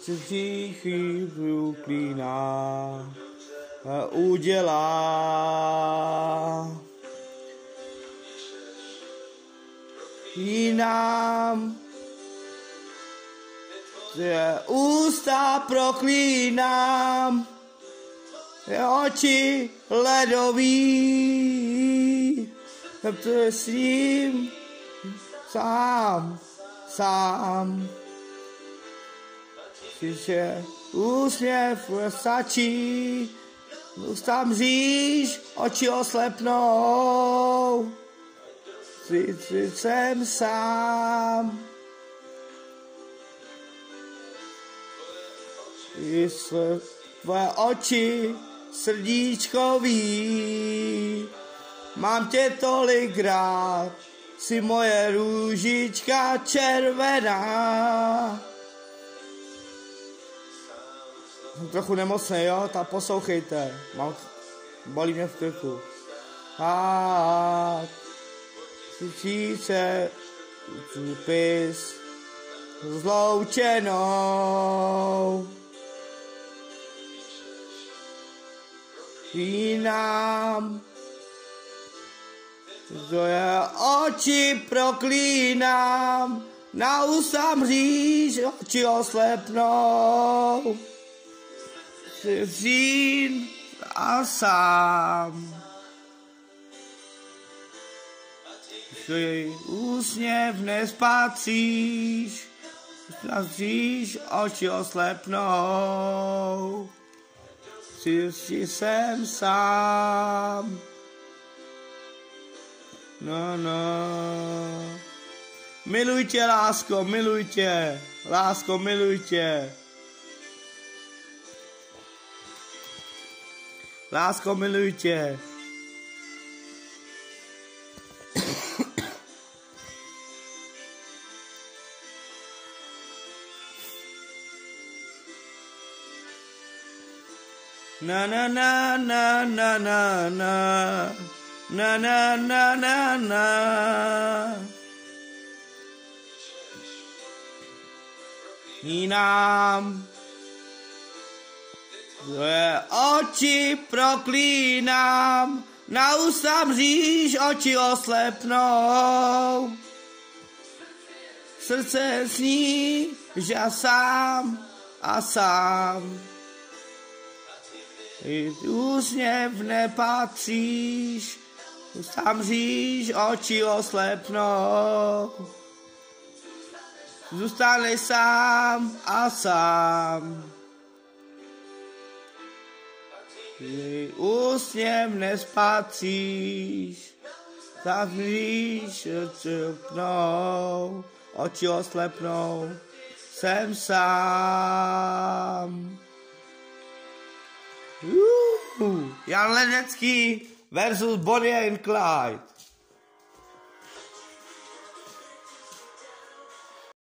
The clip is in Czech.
srdcí chybu klíná udělá. Jinám je ústa proklínám, je oči ledový, s ním sám, sám. Že úsměv stačí, ústa mříž, oči oslepnou, si jsem sám. Jestli tvoje oči srdíčkový, mám tě tolik rád, si moje růžička červená. Jsem trochu nemocný, jo? Tak poslouchejte. Mám, bolí mě v krku. A tisíce pis zloučenou. Jinám Tvoje oči proklínám, na ústa mříž, oči oslepnou. Jsi řín a sám. Svůj úsměv nespatříš, zříš, oči oslepnou. Jsi, jsi jsem sám. No, no. Miluj tě, lásko, miluj tě. Lásko, miluj tě. Lásko, miluj tě. Na na na na na na na. Na na na na na. Jinám Oči proklínám, na ústa mříž oči oslepnou. Srdce sní, že sám a sám. I úsměv nepatříš, ústa mříž oči oslepnou. Zůstaneš sám a sám. Jej úsměv nespatříš, zavříš čupnou, oči oslepnou, jsem sám. Uh, Jan Ledecký versus Bonnie and Clyde.